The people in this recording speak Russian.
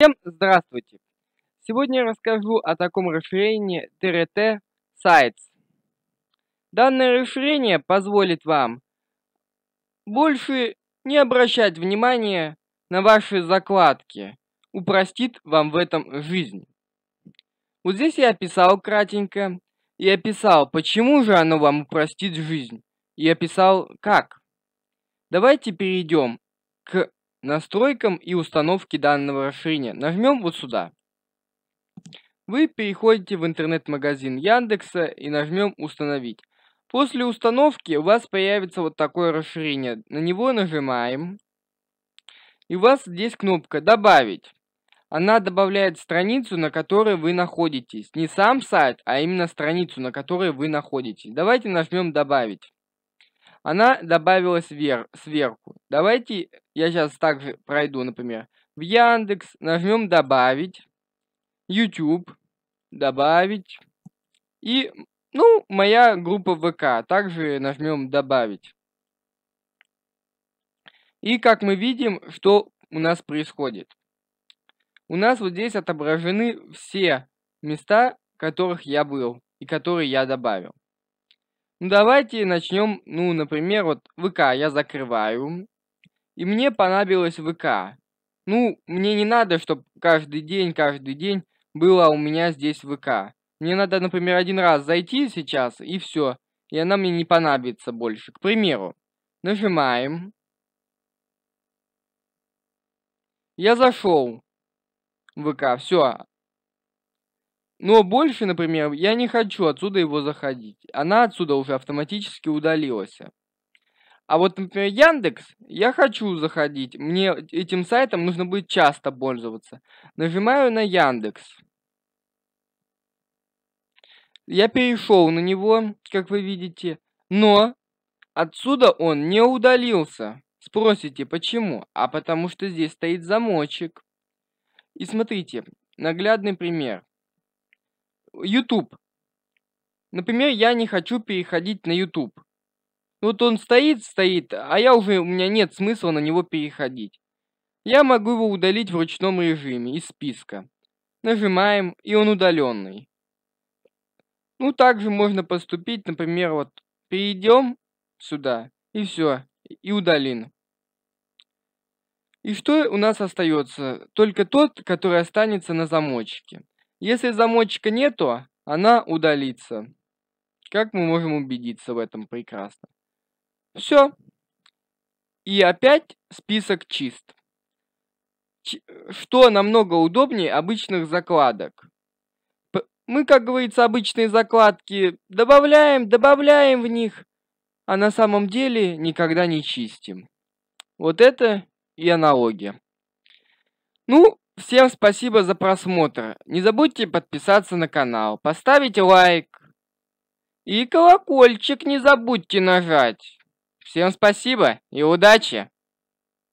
Всем здравствуйте! Сегодня я расскажу о таком расширении TRT Sites. Данное расширение позволит вам больше не обращать внимания на ваши закладки, упростит вам в этом жизнь. Вот здесь я описал кратенько и описал, почему же оно вам упростит жизнь, и описал как. Давайте перейдем к настройкам и установке данного расширения. Нажмем вот сюда. Вы переходите в интернет-магазин Яндекса и нажмем «Установить». После установки у вас появится вот такое расширение. На него нажимаем. И у вас здесь кнопка «Добавить». Она добавляет страницу, на которой вы находитесь. Не сам сайт, а именно страницу, на которой вы находитесь. Давайте нажмем «Добавить» она добавилась вверх, сверху. Давайте я сейчас также пройду, например, в Яндекс, нажмем «Добавить», YouTube, «Добавить», и, ну, моя группа ВК, также нажмем «Добавить». И как мы видим, что у нас происходит. У нас вот здесь отображены все места, в которых я был и которые я добавил. Ну, давайте начнем, ну, например, вот ВК я закрываю. И мне понадобилось ВК. Ну, мне не надо, чтобы каждый день, каждый день было у меня здесь ВК. Мне надо, например, один раз зайти сейчас, и все. И она мне не понадобится больше. К примеру, нажимаем. Я зашел ВК, все, но больше, например, я не хочу отсюда его заходить. Она отсюда уже автоматически удалилась. А вот, например, Яндекс, я хочу заходить. Мне этим сайтом нужно будет часто пользоваться. Нажимаю на Яндекс. Я перешел на него, как вы видите. Но отсюда он не удалился. Спросите, почему? А потому что здесь стоит замочек. И смотрите, наглядный пример. YouTube. Например, я не хочу переходить на YouTube. Вот он стоит, стоит, а я уже, у меня нет смысла на него переходить. Я могу его удалить в ручном режиме из списка. Нажимаем, и он удаленный. Ну, также можно поступить, например, вот перейдем сюда, и все, и удалим. И что у нас остается? Только тот, который останется на замочке. Если замочка нету, она удалится. Как мы можем убедиться в этом прекрасно? Все. И опять список чист. Ч что намного удобнее обычных закладок. П мы, как говорится, обычные закладки добавляем, добавляем в них, а на самом деле никогда не чистим. Вот это и аналогия. Ну, Всем спасибо за просмотр. Не забудьте подписаться на канал, поставить лайк. И колокольчик не забудьте нажать. Всем спасибо и удачи!